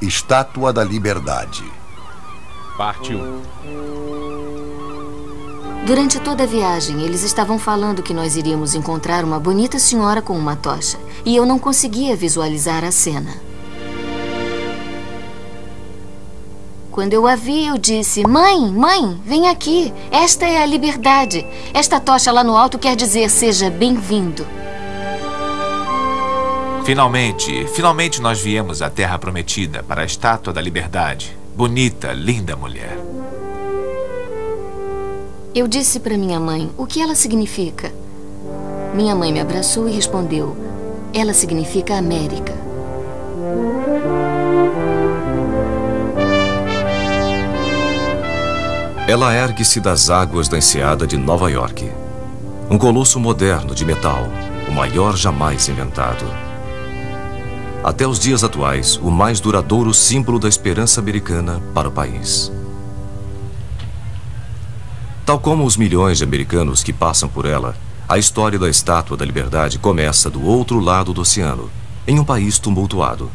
Estátua da Liberdade. Parte 1. Durante toda a viagem, eles estavam falando que nós iríamos encontrar uma bonita senhora com uma tocha. E eu não conseguia visualizar a cena. Quando eu a vi, eu disse: Mãe, mãe, vem aqui. Esta é a liberdade. Esta tocha lá no alto quer dizer: seja bem-vindo. Finalmente, finalmente nós viemos à Terra Prometida para a Estátua da Liberdade. Bonita, linda mulher. Eu disse para minha mãe o que ela significa. Minha mãe me abraçou e respondeu: Ela significa América. Ela ergue-se das águas da enseada de Nova York. Um colosso moderno de metal, o maior jamais inventado até os dias atuais, o mais duradouro símbolo da esperança americana para o país. Tal como os milhões de americanos que passam por ela, a história da Estátua da Liberdade começa do outro lado do oceano, em um país tumultuado.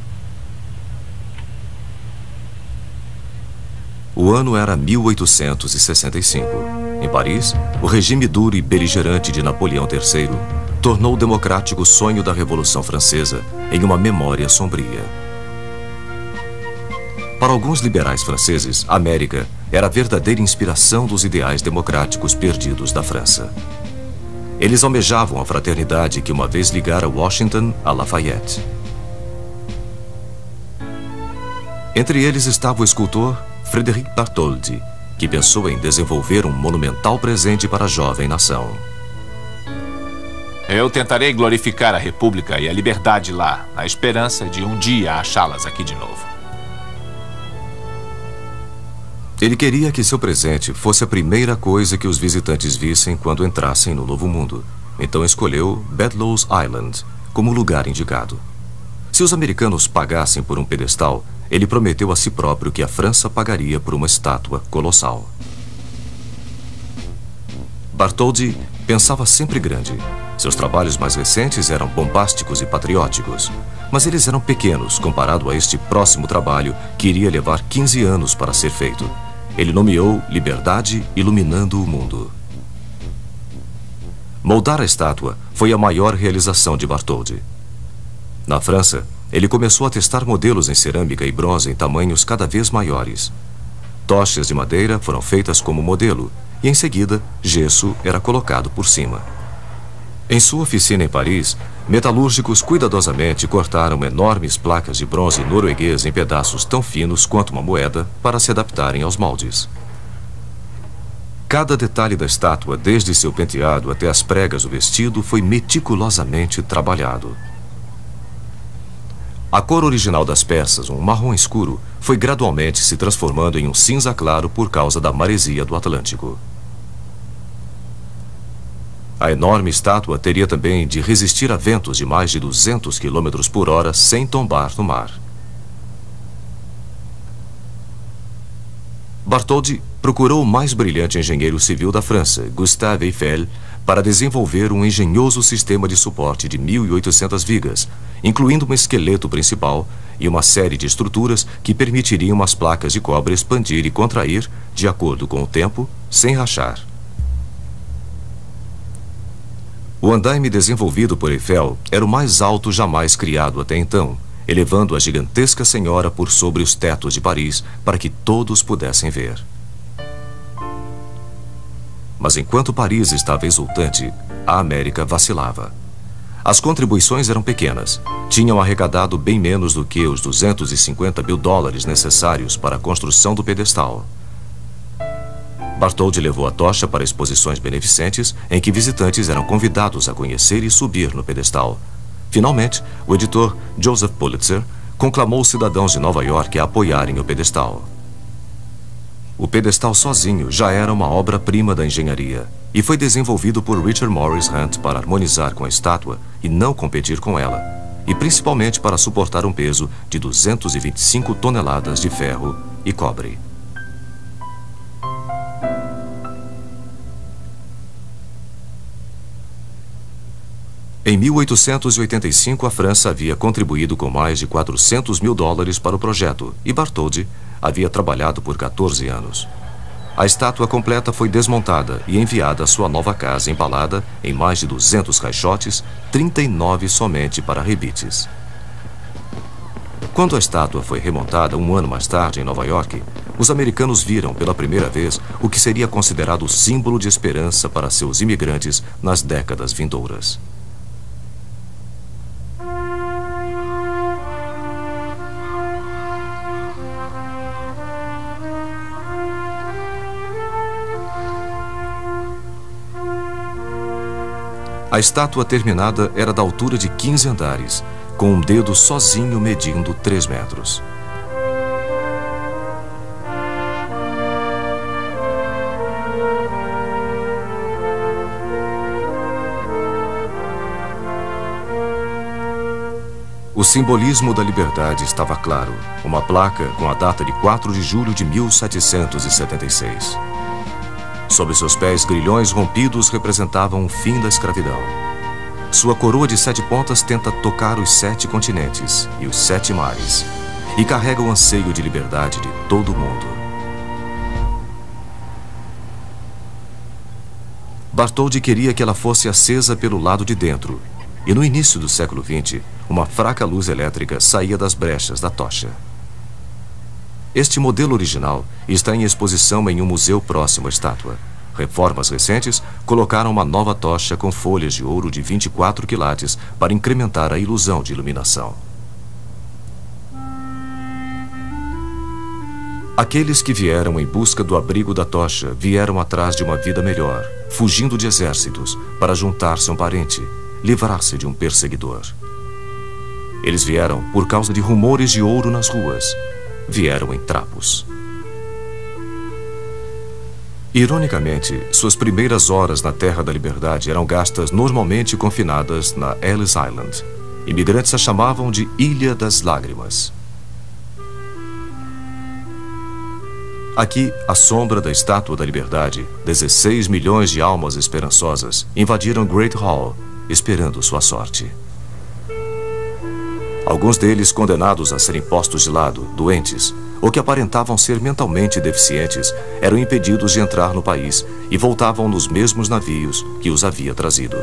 O ano era 1865. Em Paris, o regime duro e beligerante de Napoleão III tornou o democrático sonho da Revolução Francesa em uma memória sombria. Para alguns liberais franceses, a América era a verdadeira inspiração dos ideais democráticos perdidos da França. Eles almejavam a fraternidade que uma vez ligara Washington a Lafayette. Entre eles estava o escultor Frédéric Bartholdi, que pensou em desenvolver um monumental presente para a jovem nação. Eu tentarei glorificar a República e a liberdade lá, na esperança de um dia achá-las aqui de novo. Ele queria que seu presente fosse a primeira coisa que os visitantes vissem quando entrassem no Novo Mundo. Então escolheu Bedloe's Island como lugar indicado. Se os americanos pagassem por um pedestal, ele prometeu a si próprio que a França pagaria por uma estátua colossal. Bartholdi pensava sempre grande. Seus trabalhos mais recentes eram bombásticos e patrióticos, mas eles eram pequenos comparado a este próximo trabalho que iria levar 15 anos para ser feito. Ele nomeou Liberdade Iluminando o Mundo. Moldar a estátua foi a maior realização de Bartholdi. Na França, ele começou a testar modelos em cerâmica e bronze em tamanhos cada vez maiores. Tochas de madeira foram feitas como modelo e, em seguida, gesso era colocado por cima. Em sua oficina em Paris, metalúrgicos cuidadosamente cortaram enormes placas de bronze norueguês em pedaços tão finos quanto uma moeda para se adaptarem aos moldes. Cada detalhe da estátua, desde seu penteado até as pregas do vestido, foi meticulosamente trabalhado. A cor original das peças, um marrom escuro, foi gradualmente se transformando em um cinza claro por causa da maresia do Atlântico. A enorme estátua teria também de resistir a ventos de mais de 200 km por hora sem tombar no mar. Bartholdi procurou o mais brilhante engenheiro civil da França, Gustave Eiffel, para desenvolver um engenhoso sistema de suporte de 1.800 vigas, incluindo um esqueleto principal e uma série de estruturas que permitiriam as placas de cobre expandir e contrair de acordo com o tempo, sem rachar. O andaime desenvolvido por Eiffel era o mais alto jamais criado até então, elevando a gigantesca senhora por sobre os tetos de Paris para que todos pudessem ver. Mas enquanto Paris estava exultante, a América vacilava. As contribuições eram pequenas. Tinham arrecadado bem menos do que os 250 mil dólares necessários para a construção do pedestal. Bartholdi levou a tocha para exposições beneficentes em que visitantes eram convidados a conhecer e subir no pedestal. Finalmente, o editor Joseph Pulitzer conclamou os cidadãos de Nova York a apoiarem o pedestal. O pedestal sozinho já era uma obra-prima da engenharia e foi desenvolvido por Richard Morris Hunt para harmonizar com a estátua e não competir com ela, e principalmente para suportar um peso de 225 toneladas de ferro e cobre. Em 1885, a França havia contribuído com mais de 400 mil dólares para o projeto e Bartholdi havia trabalhado por 14 anos. A estátua completa foi desmontada e enviada à sua nova casa embalada em mais de 200 caixotes, 39 somente para rebites. Quando a estátua foi remontada um ano mais tarde em Nova York, os americanos viram pela primeira vez o que seria considerado símbolo de esperança para seus imigrantes nas décadas vindouras. A estátua terminada era da altura de 15 andares, com um dedo sozinho medindo 3 metros. O simbolismo da liberdade estava claro. Uma placa com a data de 4 de julho de 1776. Sob seus pés, grilhões rompidos representavam o fim da escravidão. Sua coroa de sete pontas tenta tocar os sete continentes e os sete mares e carrega o anseio de liberdade de todo o mundo. Bartholdi queria que ela fosse acesa pelo lado de dentro, e no início do século XX, uma fraca luz elétrica saía das brechas da tocha. Este modelo original está em exposição em um museu próximo à estátua. Reformas recentes colocaram uma nova tocha com folhas de ouro de 24 quilates para incrementar a ilusão de iluminação. Aqueles que vieram em busca do abrigo da tocha vieram atrás de uma vida melhor, fugindo de exércitos, para juntar-se a um parente, livrar-se de um perseguidor. Eles vieram por causa de rumores de ouro nas ruas, vieram em trapos. Ironicamente, suas primeiras horas na Terra da Liberdade eram gastas normalmente confinadas na Ellis Island. Imigrantes a chamavam de Ilha das Lágrimas. Aqui, à sombra da Estátua da Liberdade, 16 milhões de almas esperançosas invadiram Great Hall, esperando sua sorte. Alguns deles condenados a serem postos de lado, doentes, ou que aparentavam ser mentalmente deficientes, eram impedidos de entrar no país e voltavam nos mesmos navios que os havia trazido.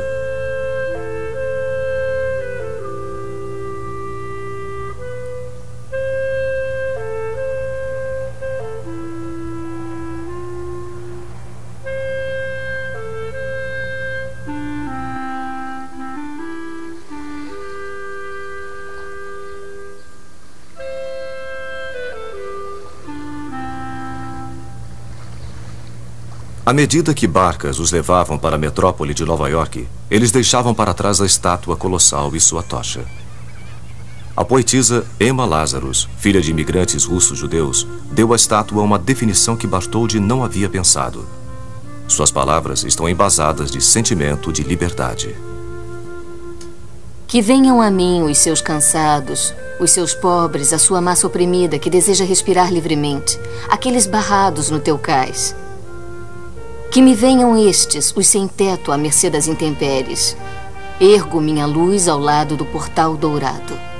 À medida que barcas os levavam para a metrópole de Nova York, eles deixavam para trás a estátua colossal e sua tocha. A poetisa Emma Lazarus, filha de imigrantes russos-judeus, deu à estátua uma definição que Bartholdi não havia pensado. Suas palavras estão embasadas de sentimento de liberdade. Que venham a mim os seus cansados, os seus pobres, a sua massa oprimida que deseja respirar livremente, aqueles barrados no teu cais. Que me venham estes, os sem teto à mercê das intempéries. Ergo minha luz ao lado do portal dourado.